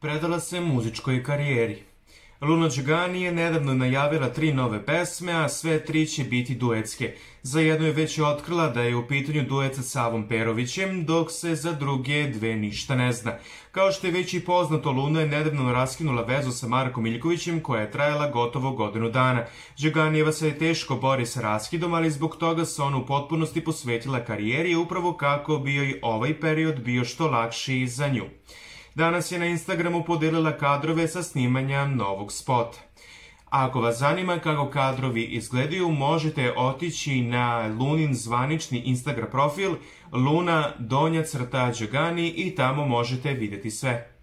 predala se muzičkoj karijeri. Luna Đugani je nedavno najavila tri nove pesme, a sve tri će biti duetske. Za jednu je već otkrila da je u pitanju duet sa Savom Perovićem, dok se za druge dve ništa ne zna. Kao što je već i poznato, Luna je nedavno raskinula vezu sa Markom Miljkovićem koja je trajala gotovo godinu dana. Đuganijeva se teško bori sa raskidom, ali zbog toga se ona u potpunosti posvetila karijeri upravo kako bi joj ovaj period bio što lakši za nju. Danas je na Instagramu podelila kadrove sa snimanja novog spota. Ako vas zanima kako kadrovi izgledaju, možete otići na Lunin zvanični Instagram profil Luna Donja Crta Đogani i tamo možete videti sve.